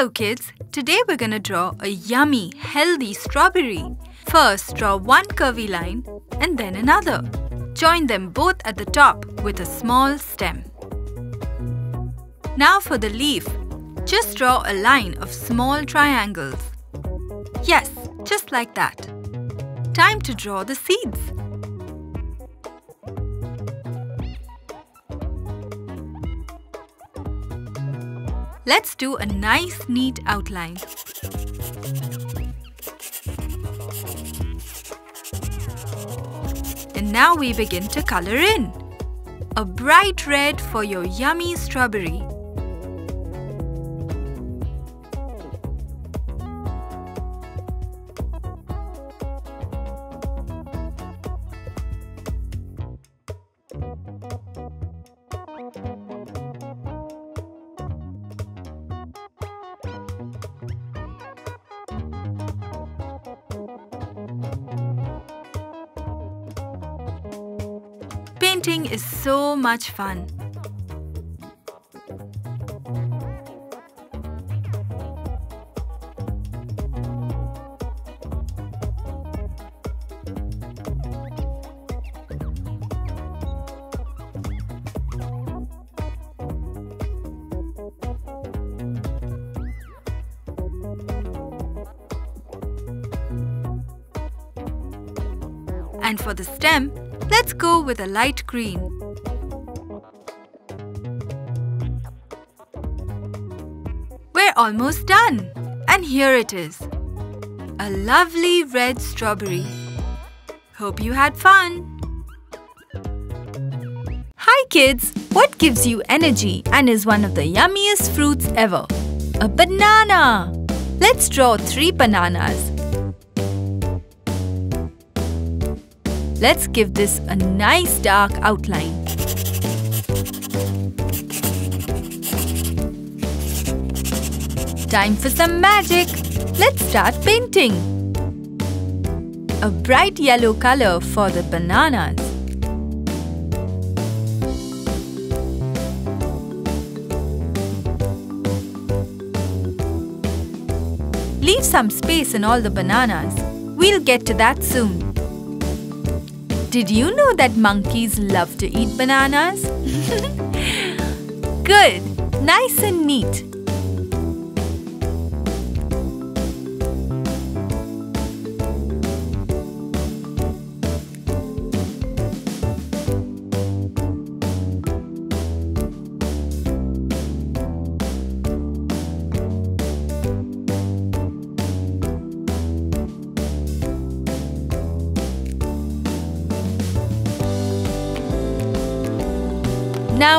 Hello kids, today we're gonna draw a yummy, healthy strawberry. First draw one curvy line and then another. Join them both at the top with a small stem. Now for the leaf, just draw a line of small triangles. Yes, just like that. Time to draw the seeds. Let's do a nice neat outline. And now we begin to color in. A bright red for your yummy strawberry. Painting is so much fun. And for the stem, let's go with a light green. We're almost done. And here it is. A lovely red strawberry. Hope you had fun. Hi kids! What gives you energy and is one of the yummiest fruits ever? A banana! Let's draw three bananas Let's give this a nice dark outline. Time for some magic. Let's start painting. A bright yellow color for the bananas. Leave some space in all the bananas. We'll get to that soon. Did you know that monkeys love to eat bananas? Good! Nice and neat.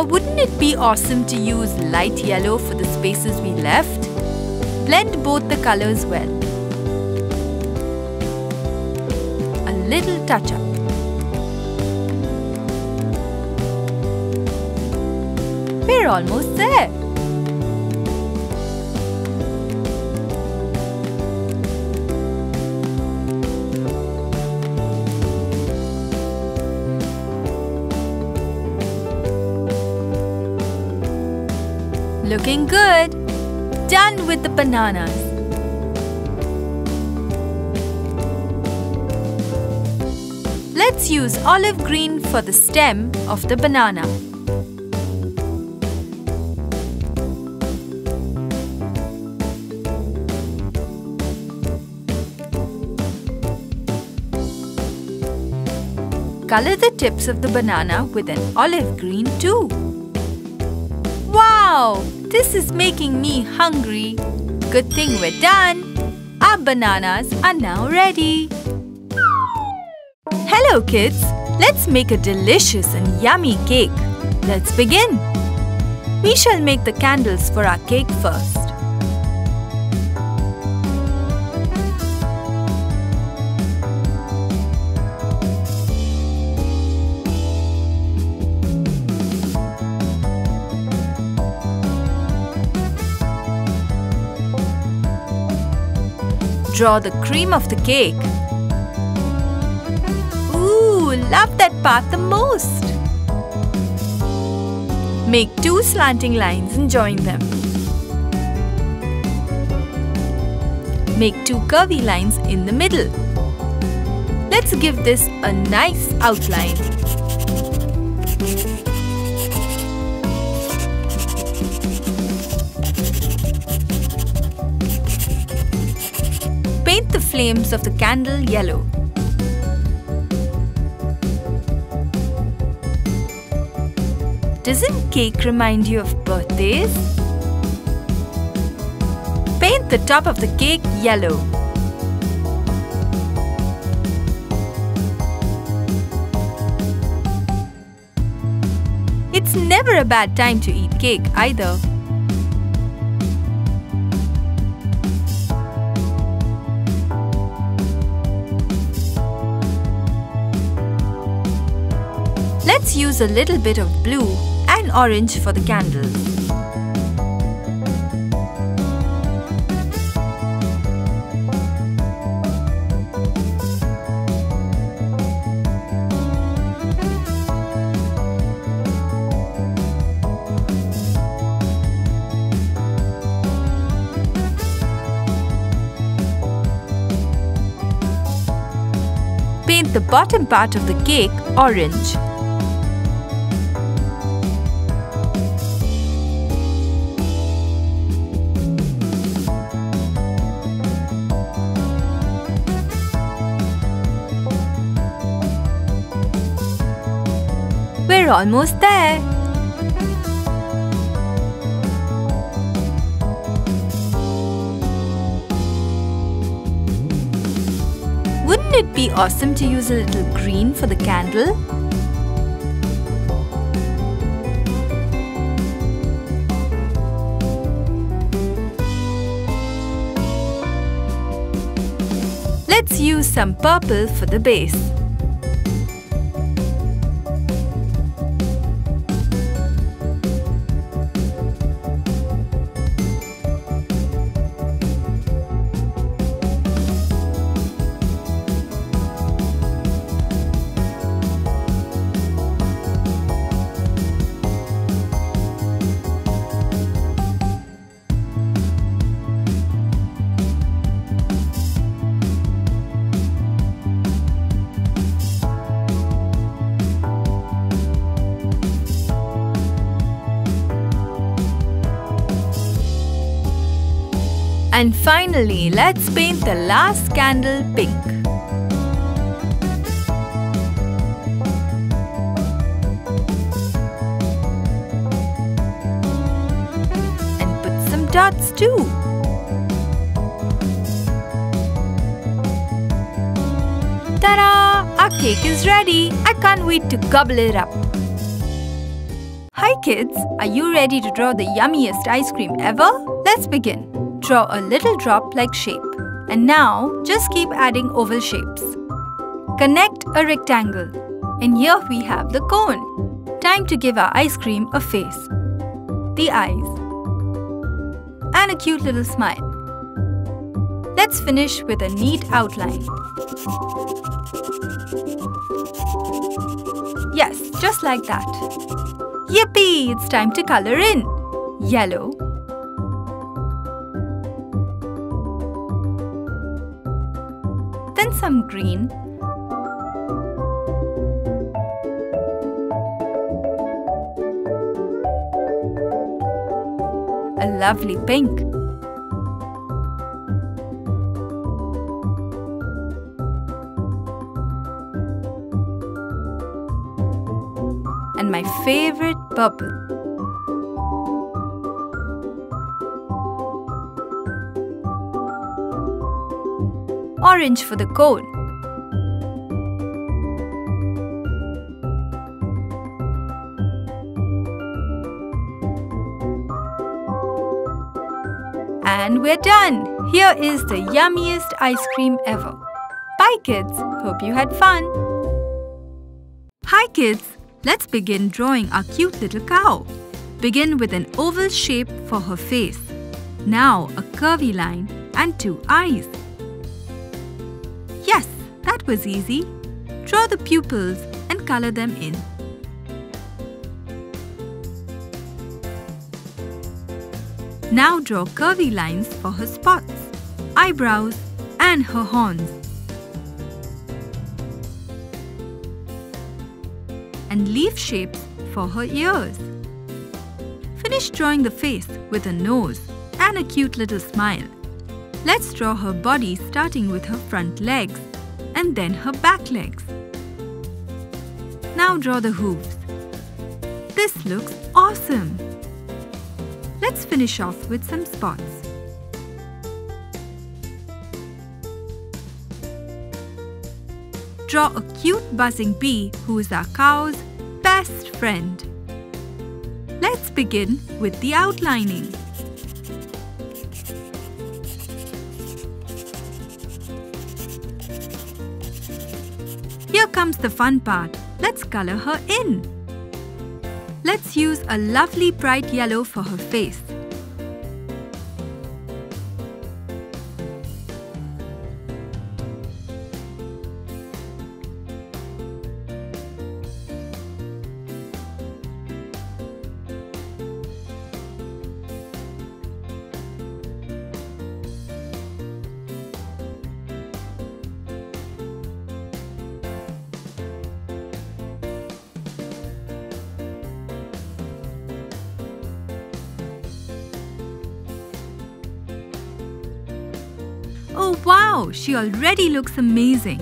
Now, wouldn't it be awesome to use light yellow for the spaces we left? Blend both the colors well. A little touch up. We're almost there. Looking good. Done with the bananas. Let's use olive green for the stem of the banana. Color the tips of the banana with an olive green too. Wow! This is making me hungry. Good thing we're done. Our bananas are now ready. Hello kids! Let's make a delicious and yummy cake. Let's begin. We shall make the candles for our cake first. Draw the cream of the cake. Ooh, love that part the most. Make two slanting lines and join them. Make two curvy lines in the middle. Let's give this a nice outline. Flames of the candle yellow. Doesn't cake remind you of birthdays? Paint the top of the cake yellow. It's never a bad time to eat cake either. Use a little bit of blue and orange for the candles. Paint the bottom part of the cake orange. We're almost there. Wouldn't it be awesome to use a little green for the candle? Let's use some purple for the base. And finally, let's paint the last candle pink. And put some dots too. Ta-da! Our cake is ready. I can't wait to gobble it up. Hi kids, are you ready to draw the yummiest ice cream ever? Let's begin. Draw a little drop-like shape. And now, just keep adding oval shapes. Connect a rectangle. And here we have the cone. Time to give our ice cream a face. The eyes. And a cute little smile. Let's finish with a neat outline. Yes, just like that. Yippee! It's time to color in. Yellow, then some green, a lovely pink, and my favorite purple. Orange for the cone. And we're done! Here is the yummiest ice cream ever. Bye kids! Hope you had fun! Hi kids! Let's begin drawing our cute little cow. Begin with an oval shape for her face. Now a curvy line and two eyes. Was easy. Draw the pupils and color them in. Now draw curvy lines for her spots. eyebrows and her horns. And leaf shapes for her ears. Finish drawing the face with a nose and a cute little smile. Let's draw her body starting with her front legs and then her back legs. Now draw the hooves. This looks awesome! Let's finish off with some spots. Draw a cute buzzing bee who is our cow's best friend. Let's begin with the outlining. Comes the fun part. Let's color her in. Let's use a lovely bright yellow for her face. She already looks amazing.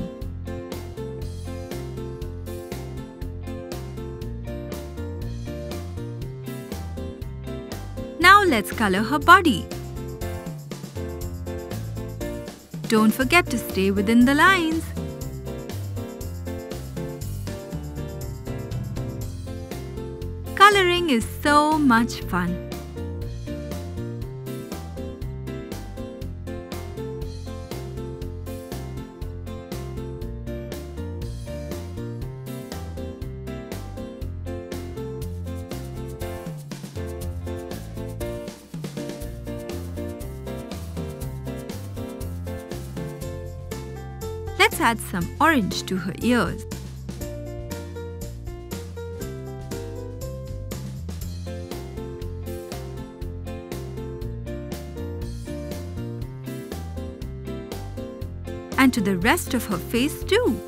Now let's color her body. Don't forget to stay within the lines. Coloring is so much fun. Add some orange to her ears. And to the rest of her face too.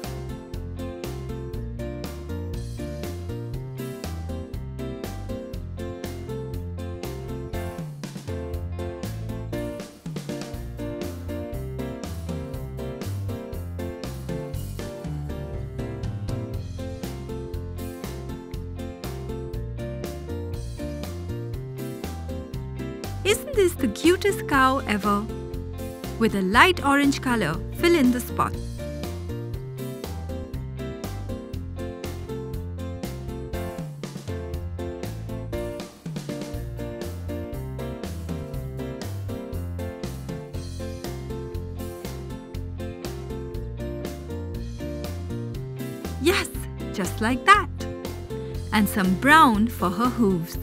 Cutest cow ever? With a light orange color, fill in the spot. Yes, just like that. And some brown for her hooves.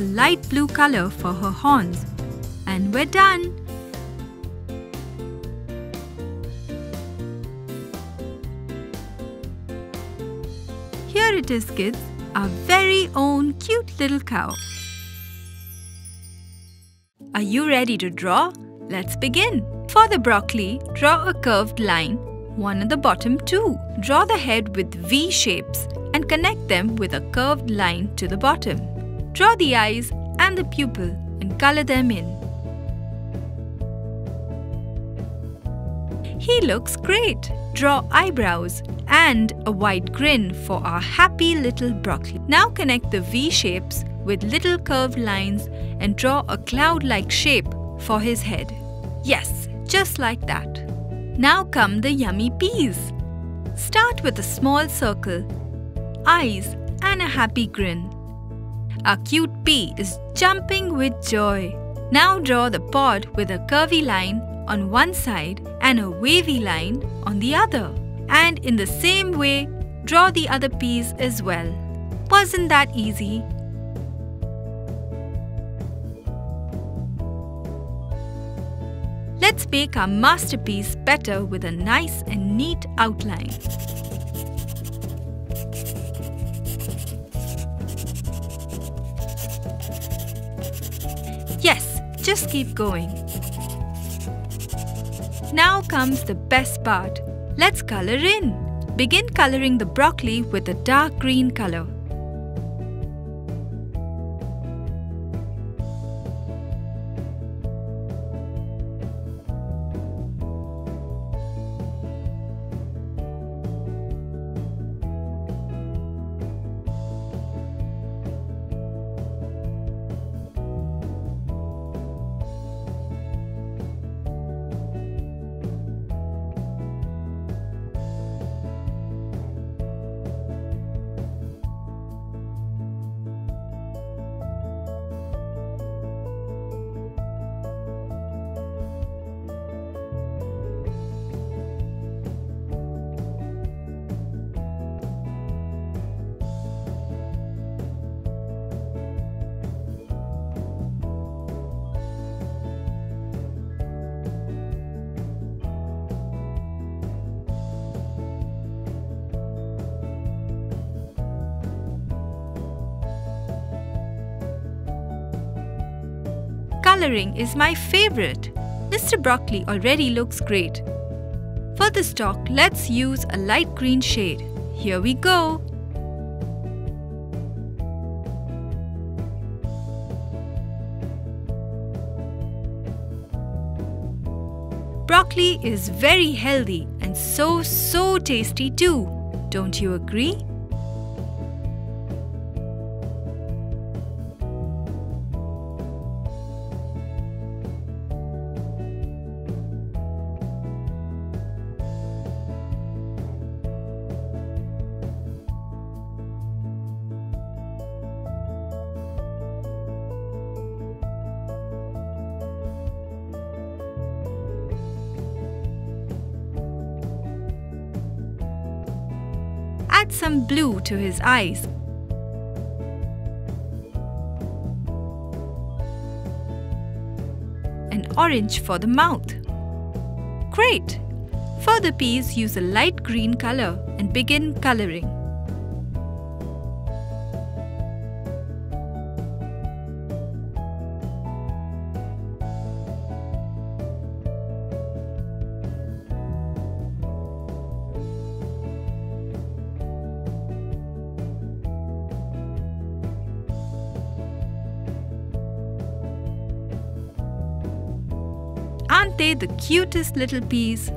A light blue color for her horns. And we're done! Here it is kids, our very own cute little cow. Are you ready to draw? Let's begin. For the broccoli, draw a curved line, one at the bottom too. Draw the head with V shapes and connect them with a curved line to the bottom. Draw the eyes and the pupil and color them in. He looks great. Draw eyebrows and a wide grin for our happy little broccoli. Now connect the V shapes with little curved lines and draw a cloud-like shape for his head. Yes, just like that. Now come the yummy peas. Start with a small circle, eyes and a happy grin. Our cute pea is jumping with joy. Now draw the pod with a curvy line on one side and a wavy line on the other. And in the same way, draw the other peas as well. Wasn't that easy? Let's make our masterpiece better with a nice and neat outline. Just keep going. Now comes the best part. Let's color in. Begin coloring the broccoli with a dark green color. Coloring is my favorite. Mr. Broccoli already looks great. For the stalk, let's use a light green shade. Here we go. Broccoli is very healthy and so so tasty too. Don't you agree? His eyes. And orange for the mouth. Great! For the peas, use a light green color and begin coloring. Aren't the cutest little peas?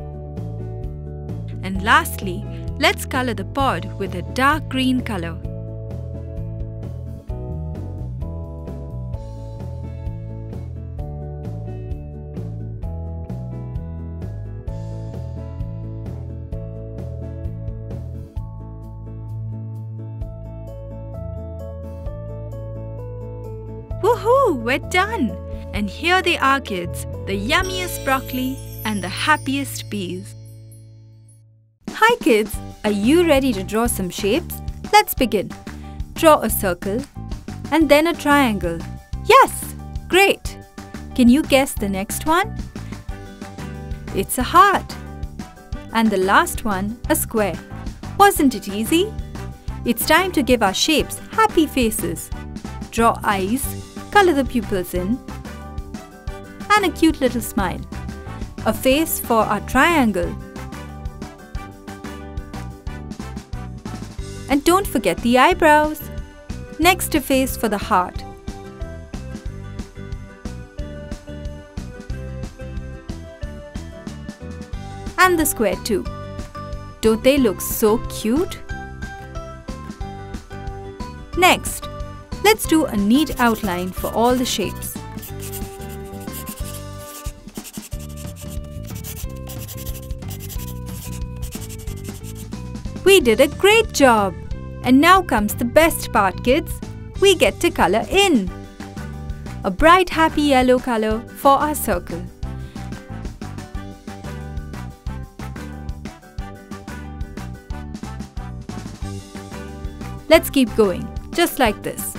And lastly, let's color the pod with a dark green color. Woohoo! We're done! And here they are, kids the yummiest broccoli and the happiest peas. Hi, kids! Are you ready to draw some shapes? Let's begin. Draw a circle and then a triangle. Yes! Great! Can you guess the next one? It's a heart. And the last one, a square. Wasn't it easy? It's time to give our shapes happy faces. Draw eyes, color the pupils in, and a cute little smile. A face for our triangle. And don't forget the eyebrows. Next a face for the heart. And the square too. Don't they look so cute? Next, let's do a neat outline for all the shapes. Did a great job! And now comes the best part, kids. We get to color in. A bright happy yellow color for our circle. Let's keep going, just like this.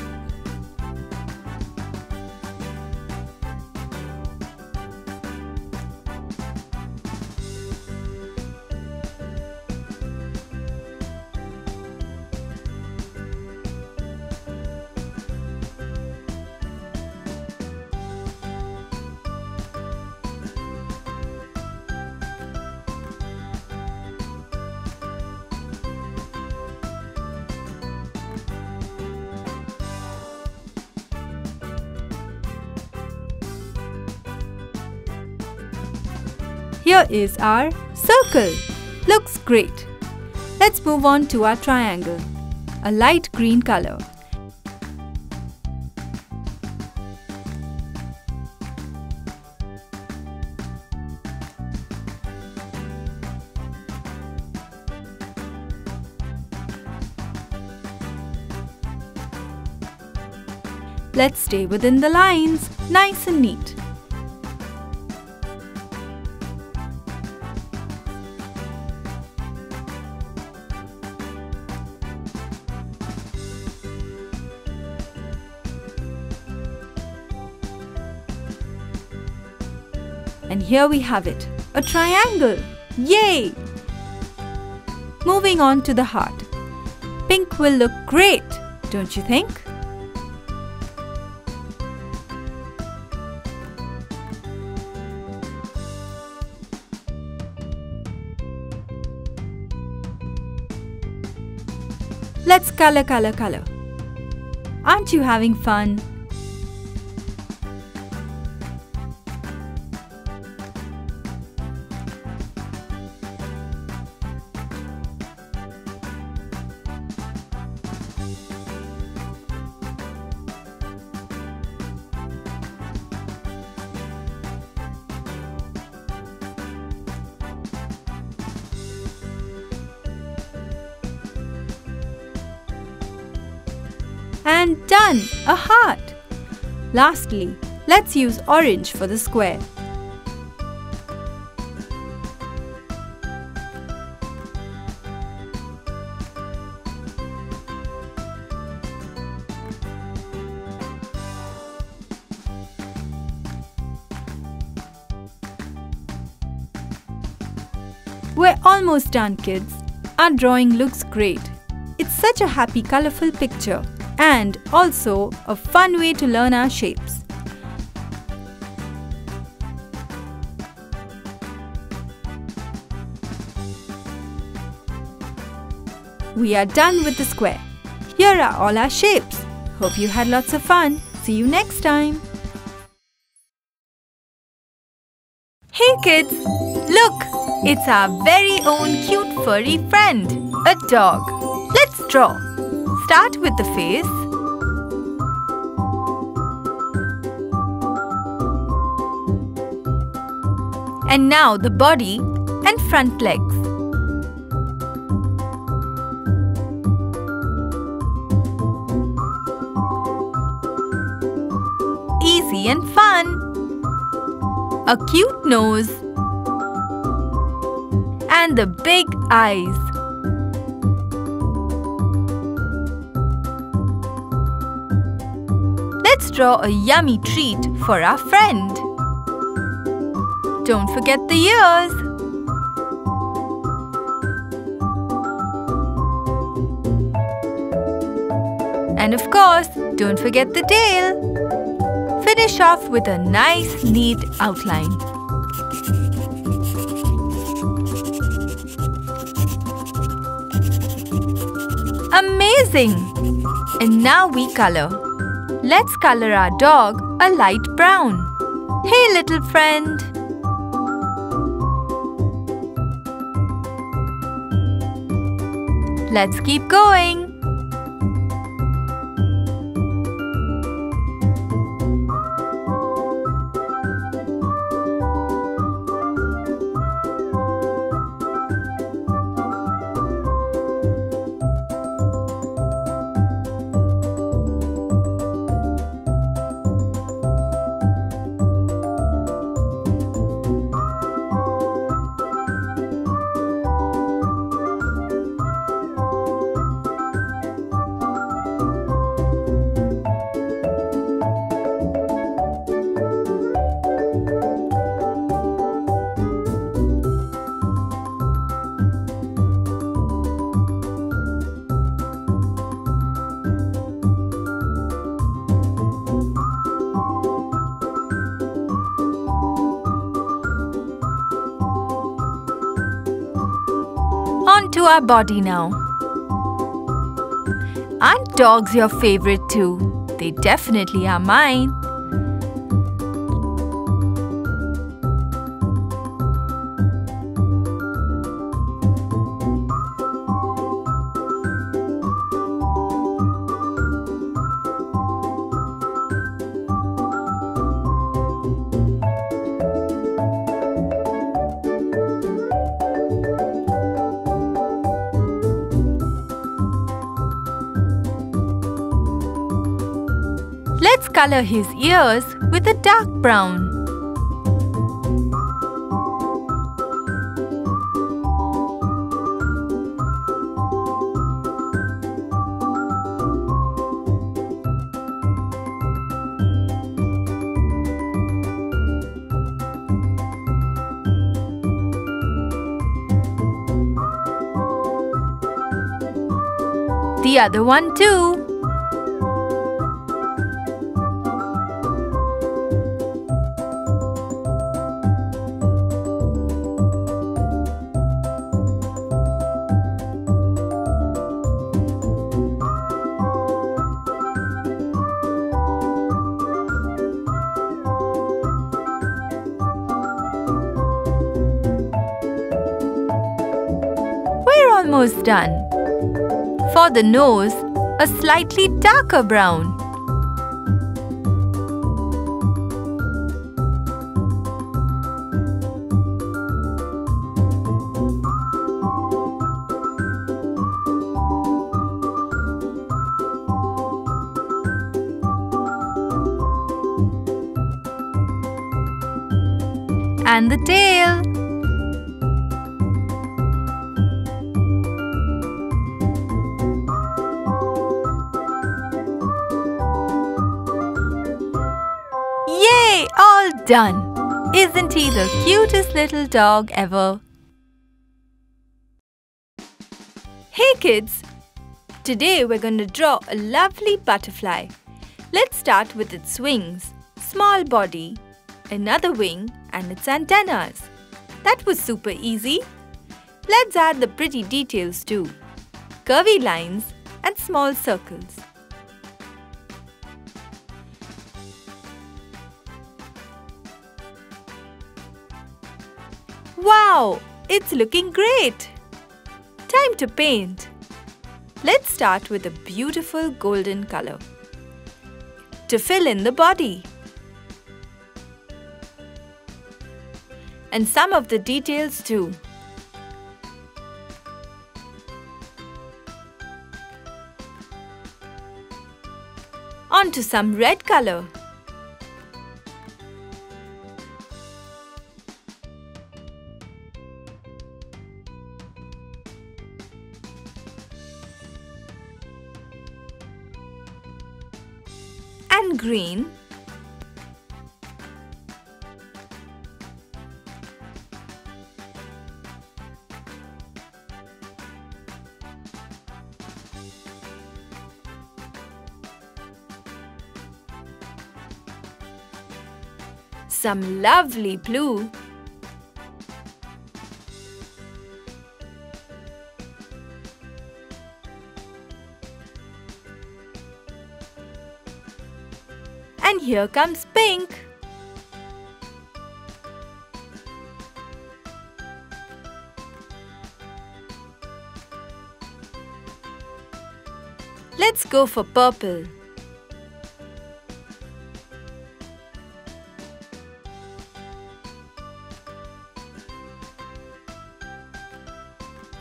Here is our circle. Looks great. Let's move on to our triangle. A light green color. Let's stay within the lines, nice and neat. Here we have it, a triangle. Yay! Moving on to the heart. Pink will look great, don't you think? Let's color, color, color. Aren't you having fun? Lastly, let's use orange for the square. We're almost done kids. Our drawing looks great. It's such a happy colorful picture and also a fun way to learn our shapes. We are done with the square. Here are all our shapes. Hope you had lots of fun. See you next time. Hey kids! Look! It's our very own cute furry friend, a dog. Let's draw. Start with the face. And now the body and front legs. Easy and fun. A cute nose. And the big eyes. Draw a yummy treat for our friend. Don't forget the ears. And of course, don't forget the tail. Finish off with a nice, neat outline. Amazing! And now we color. Let's color our dog a light brown. Hey little friend! Let's keep going. Our body now. Aren't dogs your favorite too? They definitely are mine. Color his ears with a dark brown. The other one too. Done. For the nose, a slightly darker brown. And the tail. Done! Isn't he the cutest little dog ever? Hey kids! Today we're going to draw a lovely butterfly. Let's start with its wings, small body, another wing and its antennas. That was super easy. Let's add the pretty details too. Curvy lines and small circles. Wow! It's looking great! Time to paint. Let's start with a beautiful golden color. To fill in the body. And some of the details too. On to some red color. And green. Some lovely blue. Here comes pink. Let's go for purple.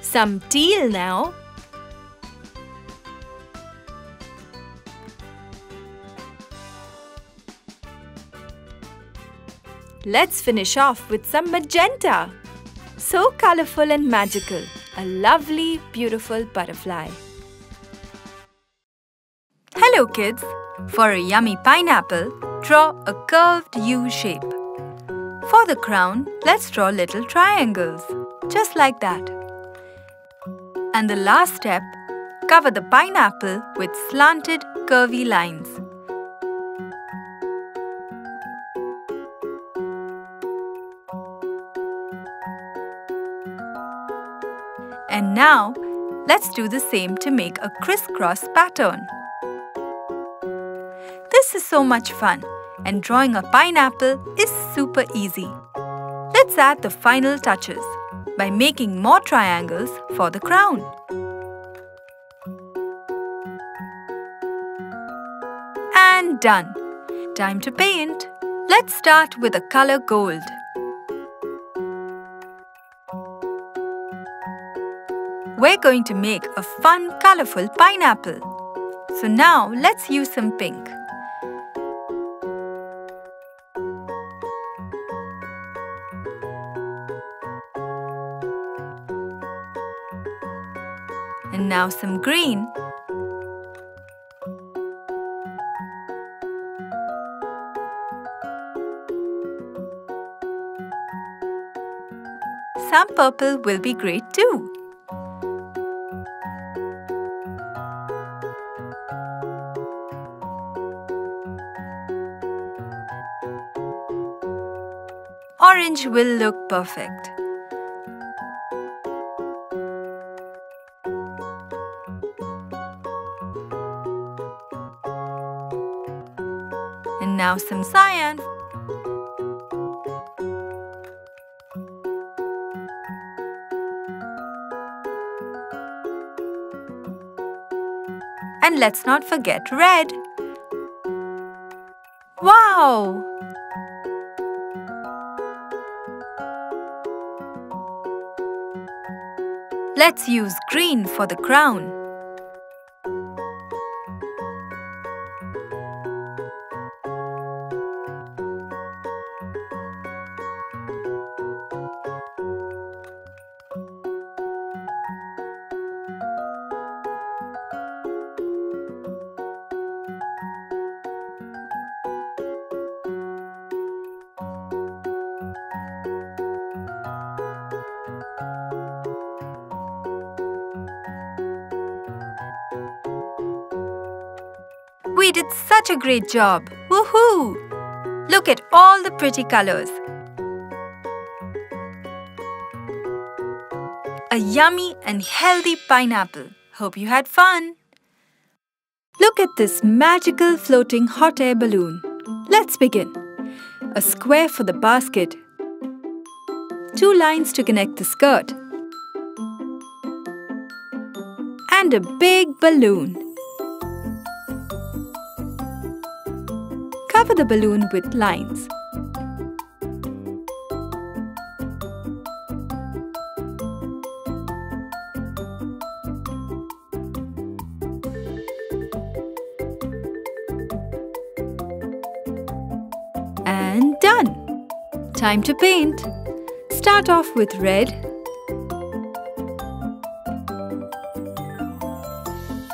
Some teal now. Let's finish off with some magenta. So colorful and magical. A lovely, beautiful butterfly. Hello kids! For a yummy pineapple, draw a curved U shape. For the crown, let's draw little triangles. Just like that. And the last step, cover the pineapple with slanted curvy lines. And now, let's do the same to make a crisscross pattern. This is so much fun and drawing a pineapple is super easy. Let's add the final touches by making more triangles for the crown. And done! Time to paint. Let's start with the color gold. We're going to make a fun, colorful pineapple. So now let's use some pink. And now some green. Some purple will be great too. Orange will look perfect. And now some cyan. And let's not forget red. Wow! Let's use green for the crown. Such a great job! Woohoo! Look at all the pretty colors. A yummy and healthy pineapple. Hope you had fun. Look at this magical floating hot air balloon. Let's begin. A square for the basket. Two lines to connect the skirt. And a big balloon. Cover the balloon with lines. And done! Time to paint. Start off with red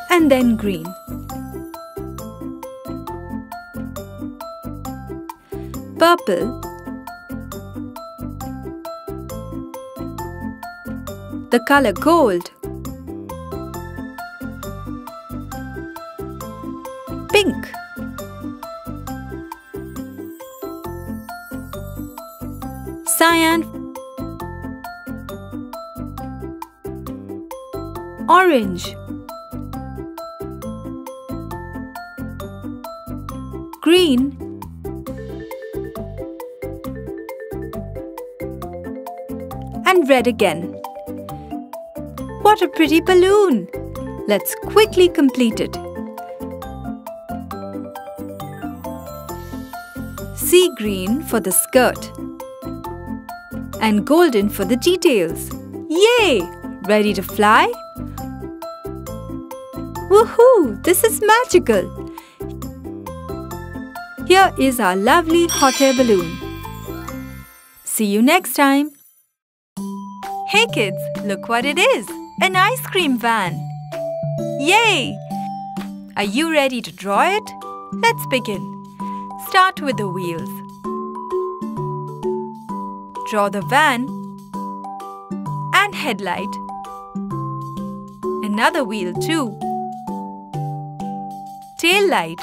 and then green. Purple The color gold. Pink. Cyan. Orange again. What a pretty balloon! Let's quickly complete it. Sea green for the skirt and golden for the details. Yay! Ready to fly? Woohoo! This is magical! Here is our lovely hot air balloon. See you next time. Hey kids, look what it is! An ice cream van! Yay! Are you ready to draw it? Let's begin. Start with the wheels. Draw the van and headlight. Another wheel too. Tail light.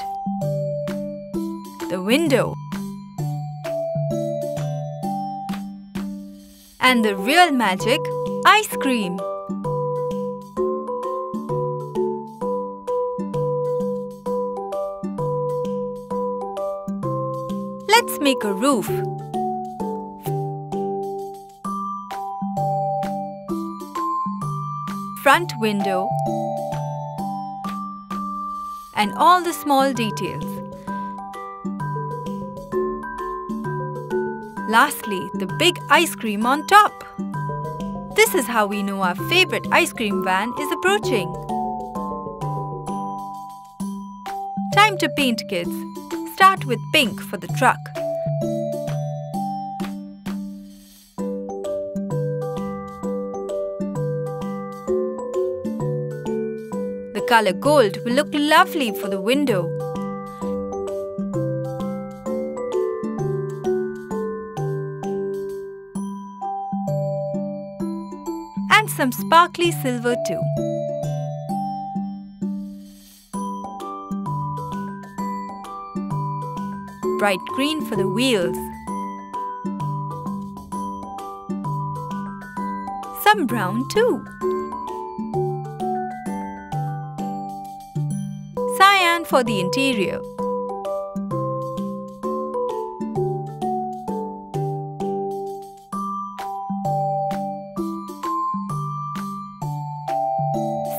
The window. And the real magic, ice cream. Let's make a roof. Front window and all the small details. Lastly, the big ice cream on top. This is how we know our favorite ice cream van is approaching. Time to paint kids. Start with pink for the truck. The color gold will look lovely for the window. Some sparkly silver too. Bright green for the wheels. Some brown too. cyan for the interior.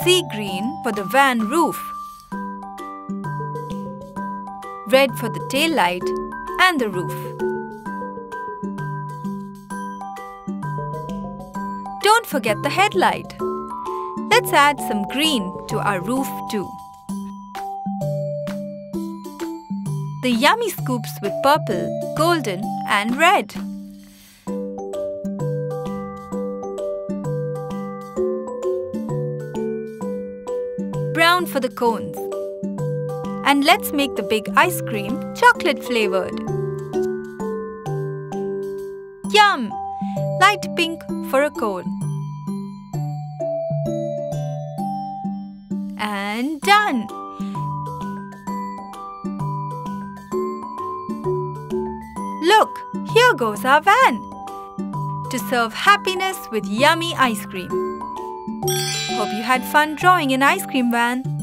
Sea green for the van roof. Red for the tail light and the roof. Don't forget the headlight. Let's add some green to our roof too. the yummy scoops with purple, golden and red. For the cones. And let's make the big ice cream chocolate flavored. Yum! Light pink for a cone. And done! Look, here goes our van to serve happiness with yummy ice cream. Hope you had fun drawing an ice cream van.